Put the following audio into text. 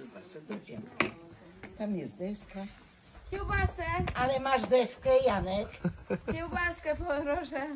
kiełbasę do dzienka. Tam jest deska. Kiełbasę, Ale masz deskę, Janek. kiełbaskę proszę.